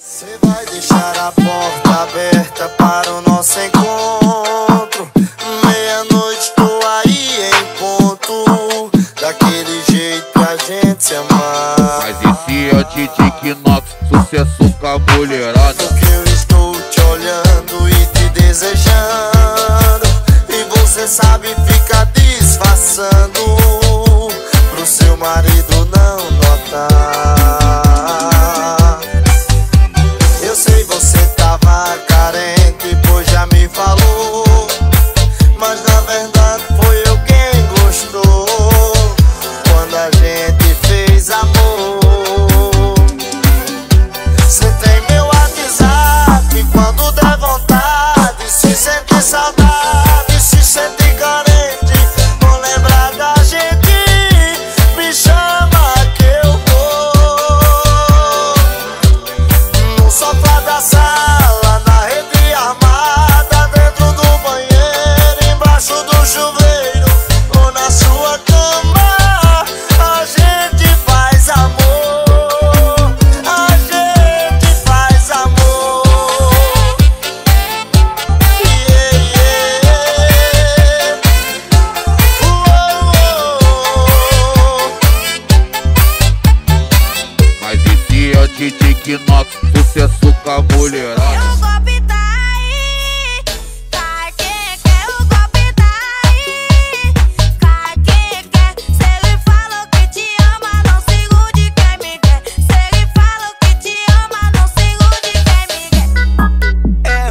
Você vai deixar a porta aberta para o nosso encontro. Meia-noite tô aí em ponto. Daquele jeito a gente se amar. Mas esse é o Didi Knox, sucesso com a mulherada.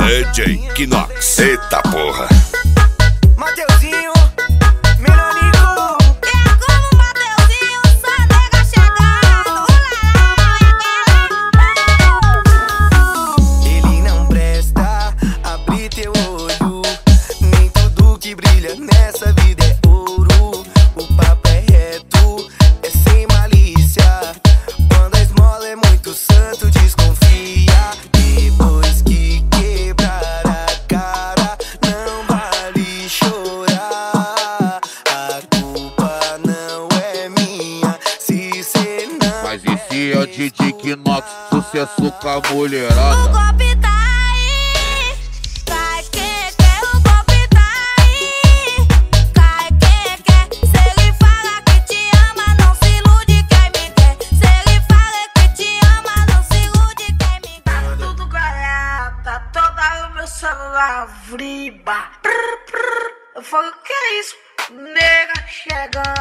DJ Kinox. Eita porra! Mateus. Mas esse é o Didi Knox, sucesso com a mulherada. O golpe tá aí, cai quem quer. O golpe tá aí, cai quem quer. Se ele fala que te ama, não se ilude quem me quer. Se ele fala que te ama, não se ilude quem me quer. Tá tudo galhada, tá toda o meu celular vibra. Eu falo, o que é isso? Nega, chegando.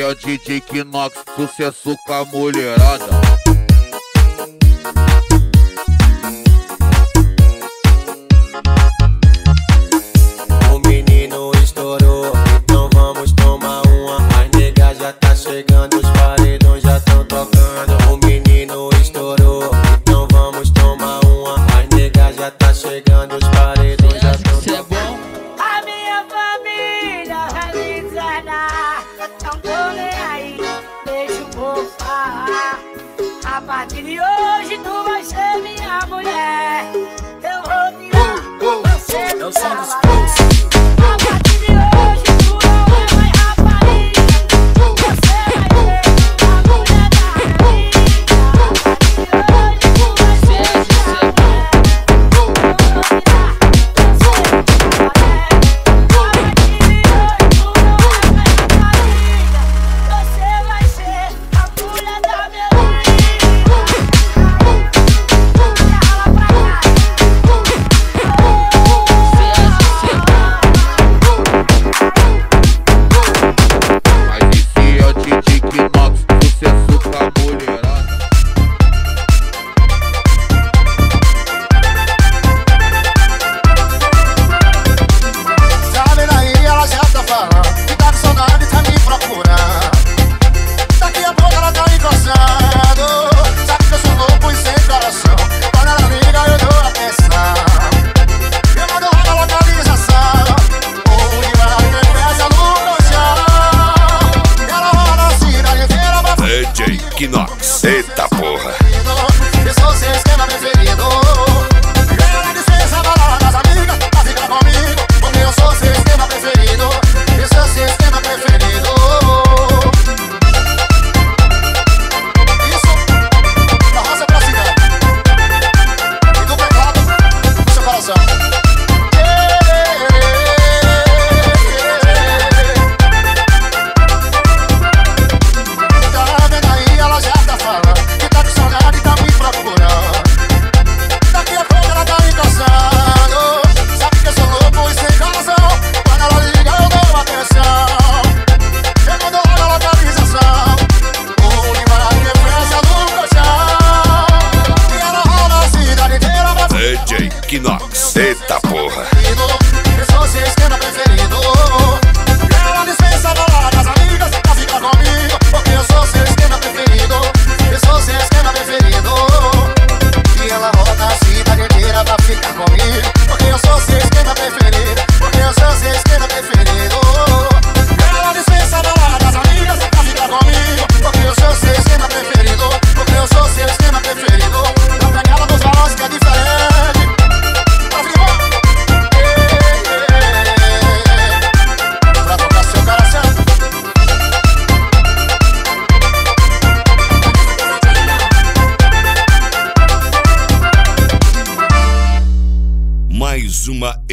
é o DJ Kinox, sucesso com a mulherada. voltar. A partir de hoje tu vai ser minha mulher. Eu vou virar você. Eu sou dos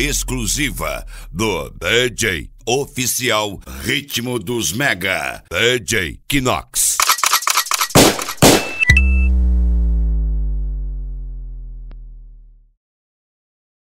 exclusiva do DJ Oficial Ritmo dos Mega. DJ Kinox.